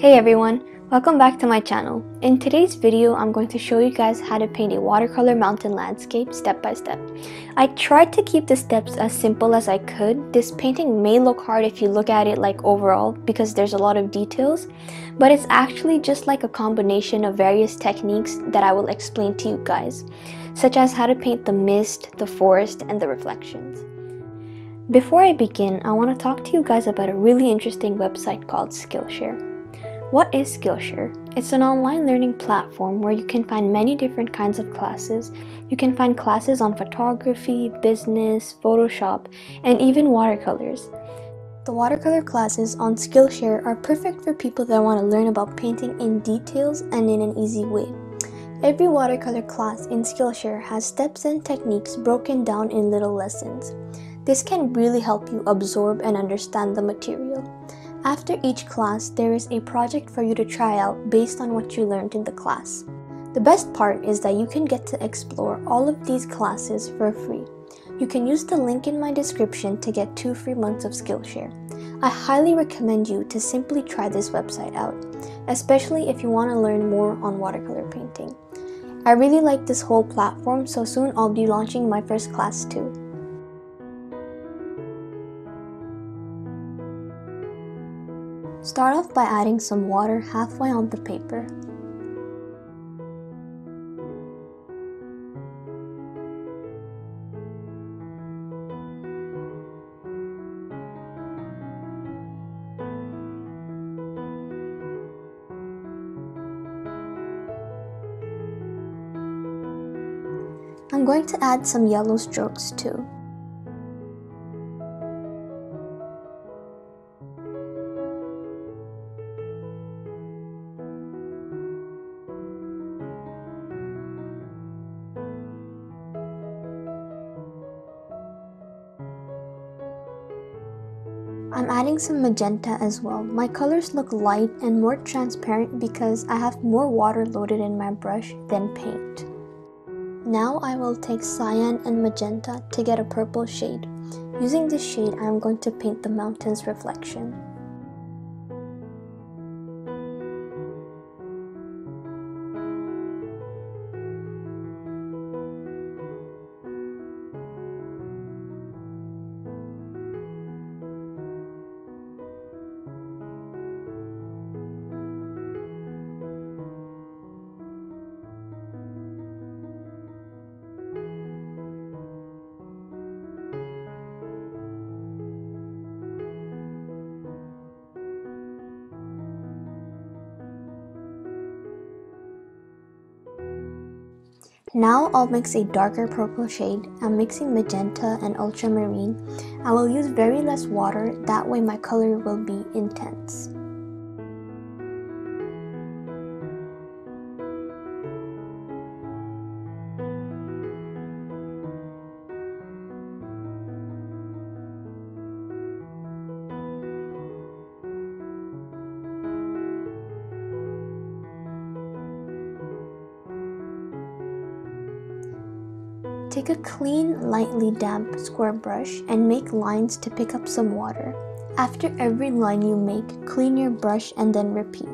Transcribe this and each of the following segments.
Hey everyone, welcome back to my channel. In today's video, I'm going to show you guys how to paint a watercolor mountain landscape step by step. I tried to keep the steps as simple as I could. This painting may look hard if you look at it like overall because there's a lot of details, but it's actually just like a combination of various techniques that I will explain to you guys, such as how to paint the mist, the forest, and the reflections. Before I begin, I want to talk to you guys about a really interesting website called Skillshare. What is Skillshare? It's an online learning platform where you can find many different kinds of classes. You can find classes on photography, business, Photoshop, and even watercolors. The watercolor classes on Skillshare are perfect for people that want to learn about painting in details and in an easy way. Every watercolor class in Skillshare has steps and techniques broken down in little lessons. This can really help you absorb and understand the material. After each class, there is a project for you to try out based on what you learned in the class. The best part is that you can get to explore all of these classes for free. You can use the link in my description to get two free months of Skillshare. I highly recommend you to simply try this website out, especially if you want to learn more on watercolor painting. I really like this whole platform, so soon I'll be launching my first class too. Start off by adding some water halfway on the paper. I'm going to add some yellow strokes too. I'm adding some magenta as well. My colors look light and more transparent because I have more water loaded in my brush than paint. Now I will take cyan and magenta to get a purple shade. Using this shade, I am going to paint the mountain's reflection. Now I'll mix a darker purple shade. I'm mixing magenta and ultramarine. I will use very less water, that way my color will be intense. Take a clean, lightly damp square brush and make lines to pick up some water. After every line you make, clean your brush and then repeat.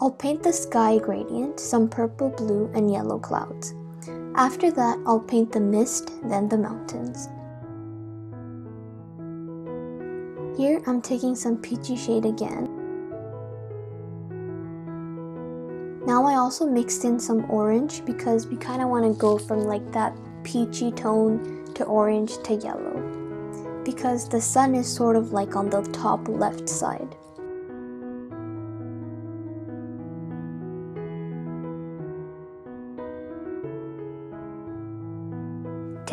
I'll paint the sky gradient, some purple, blue, and yellow clouds. After that, I'll paint the mist, then the mountains. Here, I'm taking some peachy shade again. Now I also mixed in some orange because we kind of want to go from like that peachy tone to orange to yellow. Because the sun is sort of like on the top left side.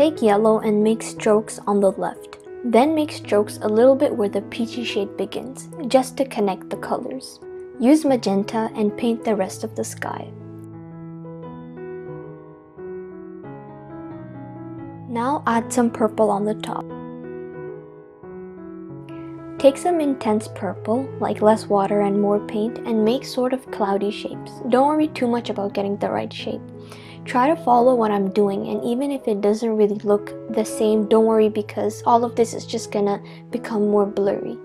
Take yellow and make strokes on the left. Then make strokes a little bit where the peachy shade begins, just to connect the colors. Use magenta and paint the rest of the sky. Now add some purple on the top. Take some intense purple, like less water and more paint, and make sort of cloudy shapes. Don't worry too much about getting the right shape. Try to follow what I'm doing and even if it doesn't really look the same, don't worry because all of this is just gonna become more blurry.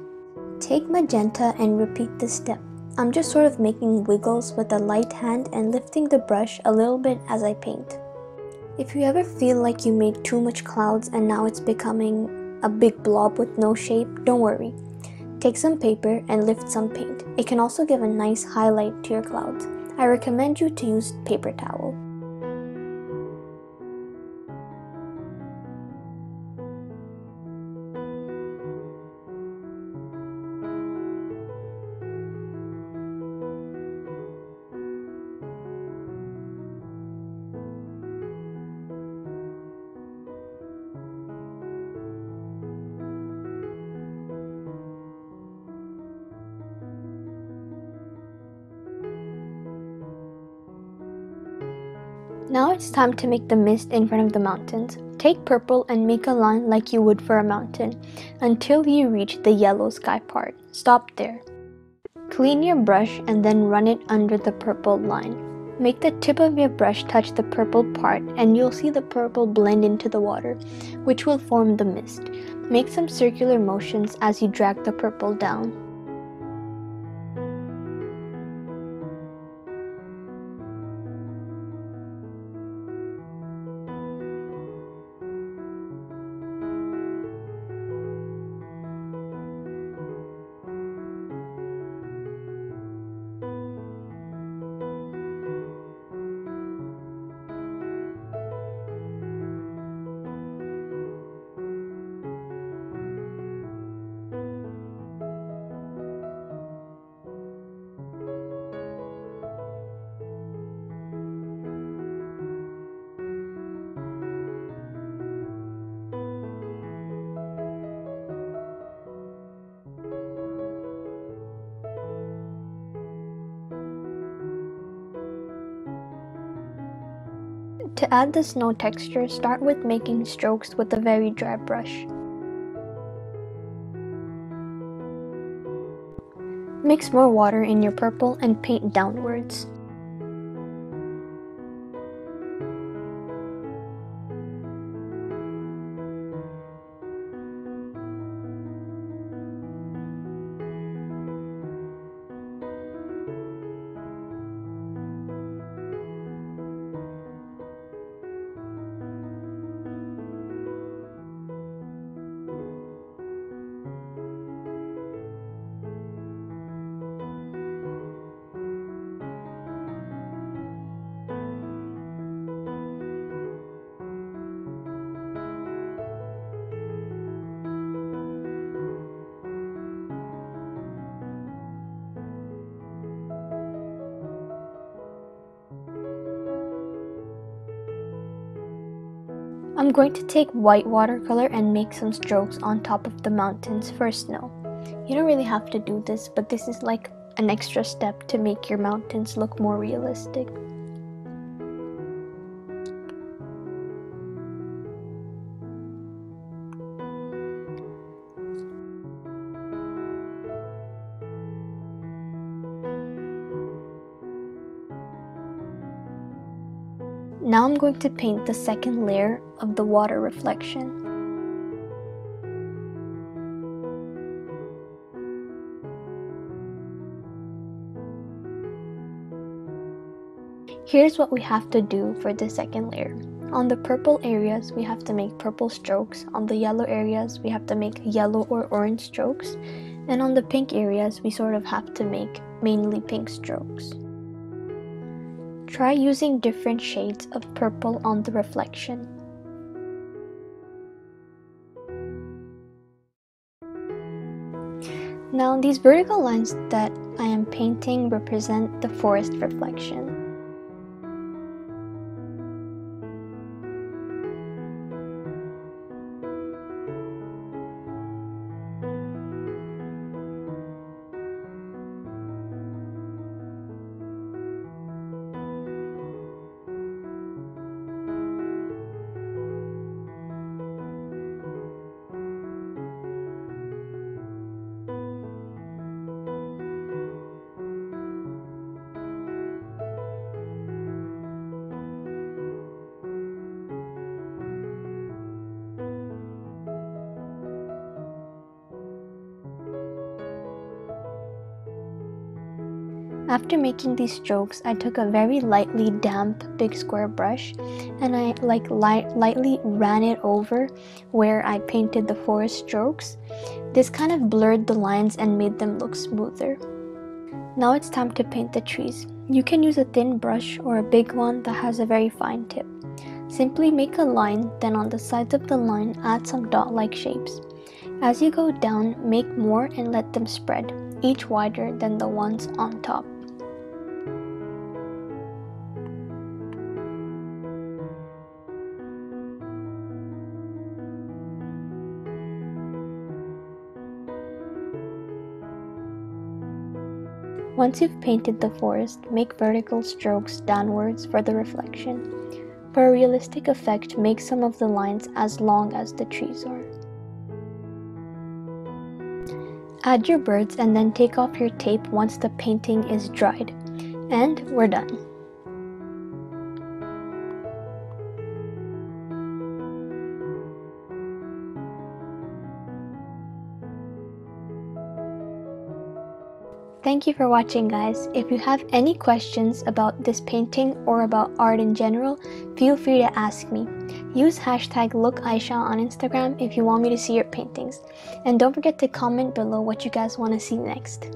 Take magenta and repeat this step. I'm just sort of making wiggles with a light hand and lifting the brush a little bit as I paint. If you ever feel like you made too much clouds and now it's becoming a big blob with no shape, don't worry. Take some paper and lift some paint. It can also give a nice highlight to your clouds. I recommend you to use paper towel. Now it's time to make the mist in front of the mountains. Take purple and make a line like you would for a mountain until you reach the yellow sky part. Stop there. Clean your brush and then run it under the purple line. Make the tip of your brush touch the purple part and you'll see the purple blend into the water, which will form the mist. Make some circular motions as you drag the purple down. To add the snow texture, start with making strokes with a very dry brush. Mix more water in your purple and paint downwards. I'm going to take white watercolor and make some strokes on top of the mountains for snow. You don't really have to do this, but this is like an extra step to make your mountains look more realistic. Now I'm going to paint the second layer of the water reflection. Here's what we have to do for the second layer. On the purple areas, we have to make purple strokes. On the yellow areas, we have to make yellow or orange strokes. And on the pink areas, we sort of have to make mainly pink strokes. Try using different shades of purple on the reflection. Now these vertical lines that I am painting represent the forest reflection. After making these strokes, I took a very lightly damp big square brush and I like light, lightly ran it over where I painted the forest strokes. This kind of blurred the lines and made them look smoother. Now it's time to paint the trees. You can use a thin brush or a big one that has a very fine tip. Simply make a line, then on the sides of the line add some dot-like shapes. As you go down, make more and let them spread, each wider than the ones on top. Once you've painted the forest, make vertical strokes downwards for the reflection. For a realistic effect, make some of the lines as long as the trees are. Add your birds and then take off your tape once the painting is dried. And we're done. Thank you for watching guys. If you have any questions about this painting or about art in general, feel free to ask me. Use hashtag lookaishah on Instagram if you want me to see your paintings. And don't forget to comment below what you guys want to see next.